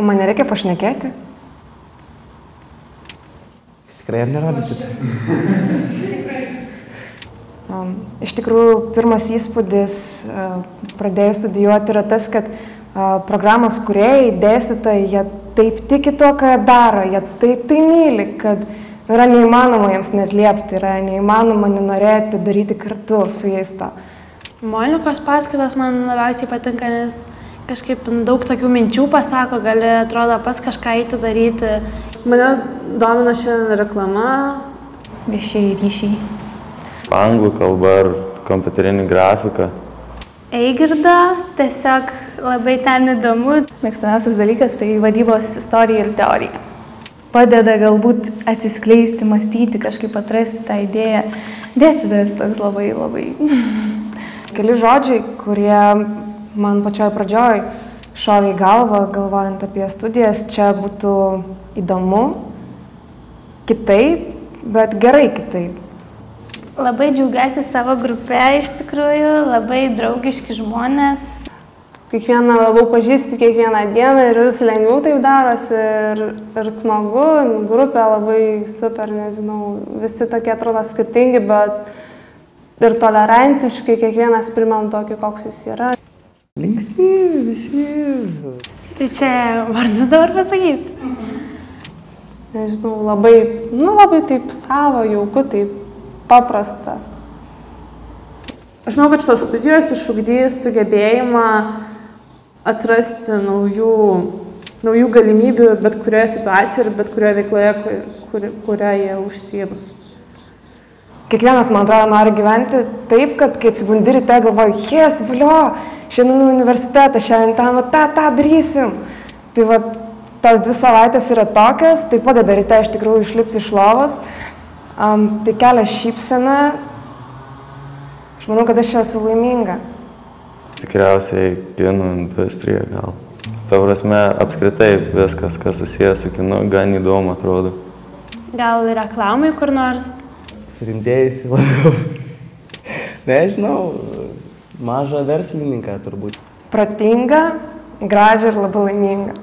reikia pašnekėti. Jūs tikrai ar nerodysit? Um, iš tikrųjų, pirmas įspūdis uh, pradėjus studijuoti yra tas, kad uh, programos kuriejai, dėstytojai, jie taip tiki to, ką daro, jie taip tai myli, kad yra neįmanoma jiems net liepti, yra neįmanoma nenorėti daryti kartu su jais to. Monikos paskaitos man labiausiai patinka, nes kažkaip daug tokių minčių pasako, gali atrodo pas kažką eiti daryti. Mane domina šiandien reklama. Viešiai ryšiai. Anglų kalba ar kompiuterinį grafiką. Eigirda, tiesiog labai ten įdomu. Mėgstamiausias dalykas tai vadybos istorija ir teorija. Padeda galbūt atsiskleisti, mąstyti, kažkaip atrasti tą idėją. Dėstytojas toks labai, labai. Keli žodžiai, kurie man pačioj pradžioj šovė į galvą, galvojant apie studijas, čia būtų įdomu, kitaip, bet gerai kitaip. Labai džiaugiuosi savo grupė iš tikrųjų, labai draugiški žmonės. Kiekvieną labiau pažįsti kiekvieną dieną ir vis lengviau taip darosi ir, ir smagu, grupė labai super, nežinau, visi tokie atrodo skirtingi, bet ir tolerantiškai, kiekvienas primam tokį, koks jis yra. Linksmi visi. Tai čia vardus dabar pasakyti. Nežinau, labai, nu labai taip savo, jauku, taip paprasta. Aš manau, kad šitos studijos išugdys sugebėjimą atrasti naujų, naujų galimybių bet kurioje situacijoje ir bet kurioje veikloje, kur, kur, kurią jie užsiems. Kiekvienas, man atrodo, nori gyventi taip, kad kai atsibundi ryte, galvoji, jes, valio, šiandien universitetą, šiandien ten, tą, tą darysim. Tai va, tos dvi savaitės yra tokios, tai padeda ryte iš tikrųjų išlipti iš lovos, um, tai kelia šypseną. Aš manau, kad aš esu laiminga. Tikriausiai kino industrija gal. Ta prasme, apskritai viskas, kas susijęs su kinu, gan įdomu atrodo. Gal reklamai kur nors? Surimtėjusi labiau. Nežinau, mažą verslininką turbūt. Protinga, gražią ir labai laiminga.